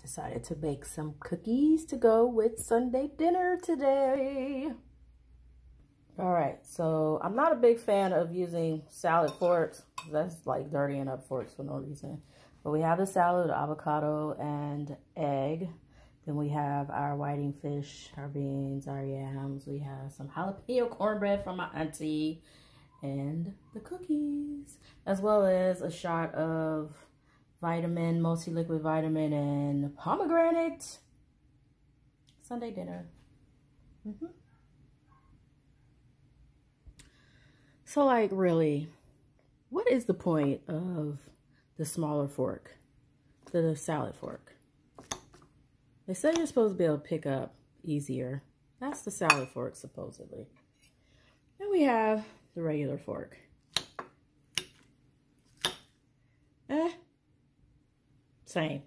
decided to bake some cookies to go with Sunday dinner today. All right, so I'm not a big fan of using salad forks. That's like dirtying up forks for no reason. But we have the salad, avocado, and egg. Then we have our whiting fish, our beans, our yams. We have some jalapeno cornbread from my auntie and the cookies, as well as a shot of vitamin, multi-liquid vitamin, and pomegranate. Sunday dinner. Mm -hmm. So, like, really, what is the point of the smaller fork, the salad fork? They say you're supposed to be able to pick up easier. That's the salad fork, supposedly. Then we have the regular fork. Same.